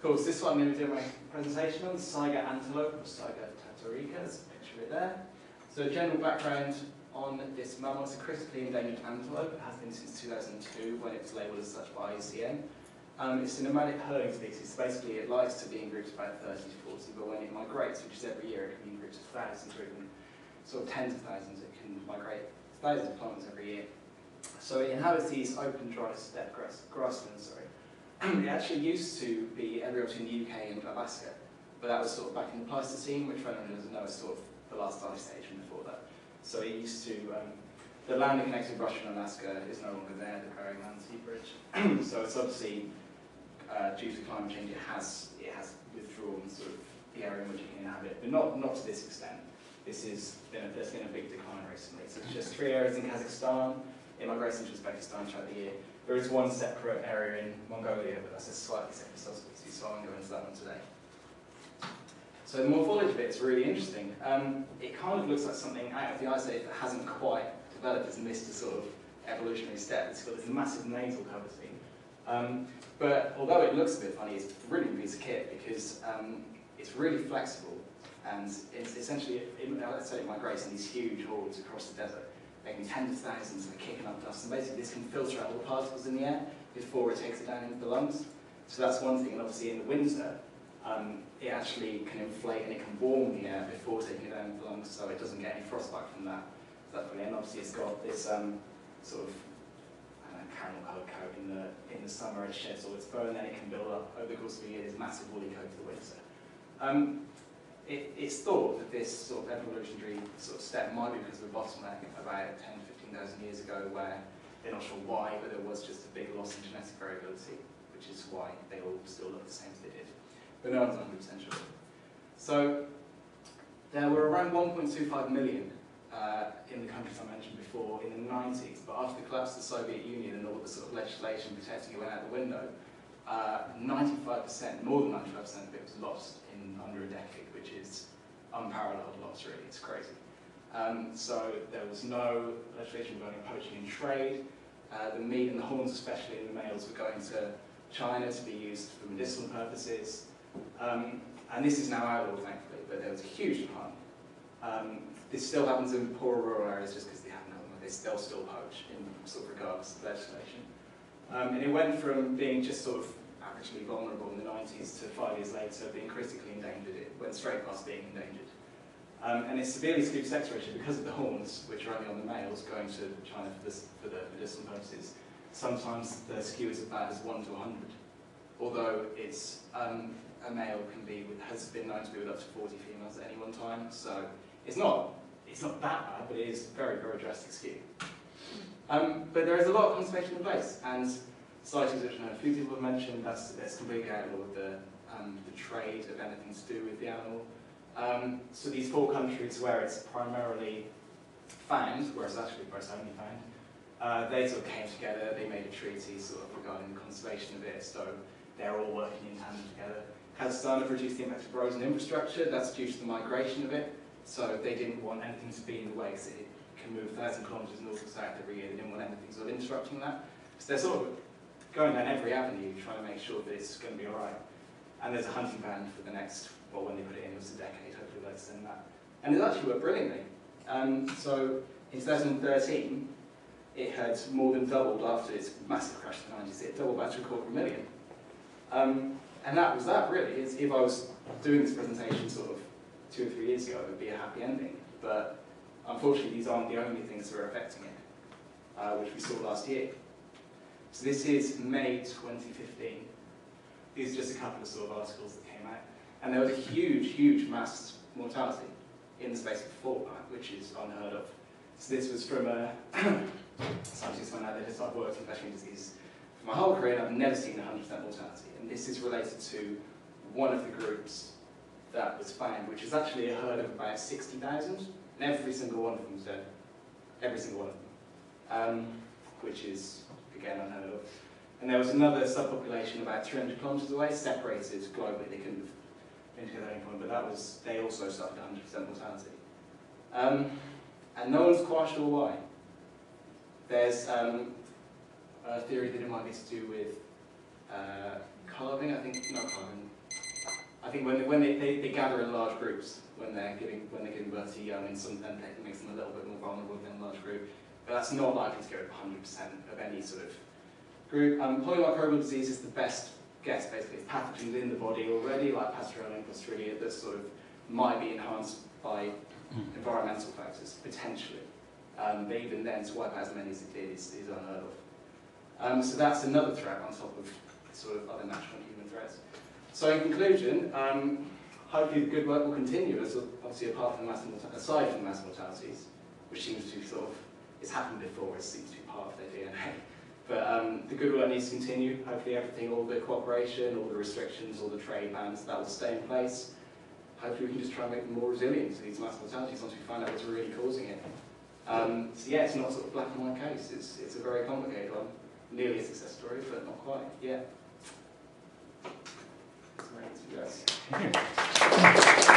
Of course, this one I'm going to do my presentation on, Saiga antelope, or Saiga tatarica, there's a picture of it there. So general background on this mammal, it's a critically endangered antelope, it has been since 2002 when it was labelled as such by IUCN. Um, it's a nomadic herding species, so basically it likes to be in groups of about 30 to 40, but when it migrates, which is every year, it can be in groups of thousands or even sort of tens of thousands, it can migrate thousands of kilometres every year. So it inhabits these open, dry steppe grass, grasslands, sorry. It actually used to be everywhere between the UK and Alaska, but that was sort of back in the Pleistocene, which for anyone doesn't know is sort of the last ice age and before that. So it used to, um, the land that connected Russia and Alaska is no longer there, the Bering Land Sea Bridge. so it's obviously uh, due to climate change, it has it has withdrawn sort of the area in which it can inhabit, but not not to this extent. This is been a, there's been a big decline recently. So it's just three areas in Kazakhstan, in migration to Uzbekistan throughout the year. There is one separate area in Mongolia, but that's a slightly separate subspecies, so I won't go into that one today. So the morphology bit is really interesting. Um, it kind of looks like something out of the ice age that hasn't quite developed, it's missed a sort of evolutionary step. It's got this massive nasal cavity. Um, but although it looks a bit funny, it's a really piece of kit because um, it's really flexible and it's essentially, it, let's say it migrates in these huge hordes across the desert, making tens of thousands and kicking up dust. And basically this can filter out all the particles in the air before it takes it down into the lungs. So that's one thing, and obviously in the winter, um, it actually can inflate and it can warm the air before taking it down into the lungs so it doesn't get any frostbite from that. So that's brilliant. And obviously it's got this um, sort of caramel coloured coat in the in the summer it sheds all its fur and then it can build up over the course of the year this massive woolly coat for the winter. Um, it, it's thought that this sort of step might be because of a bottleneck about 10 to 15,000 years ago where they're not sure why, but there was just a big loss in genetic variability, which is why they all still look the same as they did. But no one's 100% sure. So there were around 1.25 million uh, in the countries I mentioned before in the 90s, but after the collapse of the Soviet Union and all the sort of legislation protecting it went out the window, 95%, uh, more than 95% of it was lost in under a decade, which is unparalleled loss, really. It's crazy. Um, so there was no legislation regarding poaching and trade. Uh, the meat and the horns, especially in the males, were going to China to be used for medicinal purposes. Um, and this is now outlawed, thankfully, but there was a huge decline. Um, this still happens in poorer rural areas just because they haven't they still still poach in sort of regards to legislation. Um, and it went from being just sort of averagely vulnerable in the 90s to five years later being critically endangered. It went straight past being endangered. Um, and it's severely skewed sex ratio because of the horns, which are only on the males going to China for, for the medicinal purposes. Sometimes the skew is as bad as 1 to 100, although it's, um, a male can be with, has been known to be with up to 40 females at any one time, so it's not, it's not that bad, but it is very, very drastic skew. Um, but there is a lot of conservation in place, and CITES which I know a few people have mentioned, that's, that's completely outlawed the, um, the trade of anything to do with the animal. Um, so these four countries where it's primarily found, where it's actually where it's only found, uh, they sort of came together, they made a treaty sort of regarding the conservation of it, so they're all working in tandem together. Kazakhstan have reduced the impact of roads and infrastructure, that's due to the migration of it, so they didn't want anything to be in the way, because it can move 1,000 kilometres north and south every year, they didn't want anything sort of interrupting that. So they're sort of going down every avenue trying to make sure that it's going to be alright. And there's a hunting ban for the next, well when they put it in it was a decade, hopefully they'll extend that. And it actually worked brilliantly. Um, so in 2013, it had more than doubled after its massive crash in the 90s. It doubled back to a quarter of a million. Um, and that was that, really. It's, if I was doing this presentation sort of two or three years ago, it would be a happy ending. But unfortunately, these aren't the only things that are affecting it, uh, which we saw last year. So this is May 2015. These are just a couple of sort of articles that came out. And there was a huge, huge mass mortality in the space of fortnight, which is unheard of. So this was from a scientist went out there to start working in disease for my whole career, and I've never seen 100% mortality. And this is related to one of the groups that was found, which is actually a herd of about 60,000, and every single one of them was dead. Every single one of them. Um, which is, again, unheard of. And there was another subpopulation about 300 kilometres away, separated globally. They couldn't have been together at any point, but that was, they also suffered 100% mortality. Um, and no one's quite sure why. There's um, a theory that it might be to do with uh, carving, I think, not carving, I think when, they, when they, they, they gather in large groups, when they're giving, when they're giving birth to young, and some, and it makes them a little bit more vulnerable than a large group. But that's not likely to go with 100% of any sort of group. Um, polymicrobial disease is the best guess, basically. It's pathogens in the body already, like Pasteurella and Clostridia, that sort of might be enhanced by environmental factors, potentially. Um, but even then, to wipe out as many as it did is, is unheard of. Um, so that's another threat on top of sort of other natural and human threats. So in conclusion, um, hopefully the good work will continue, as obviously apart from mass aside from mass mortalities, which seems to sort of, it's happened before, it seems to be part of their DNA. But um, the good work needs to continue. Hopefully everything, all the cooperation, all the restrictions, all the trade bans, that will stay in place. Hopefully we can just try and make them more resilient to these mass mortalities once we find out what's really causing it. Um, so yeah, it's not sort of black and white case. It's, it's a very complicated one. Nearly a success story, but not quite Yeah.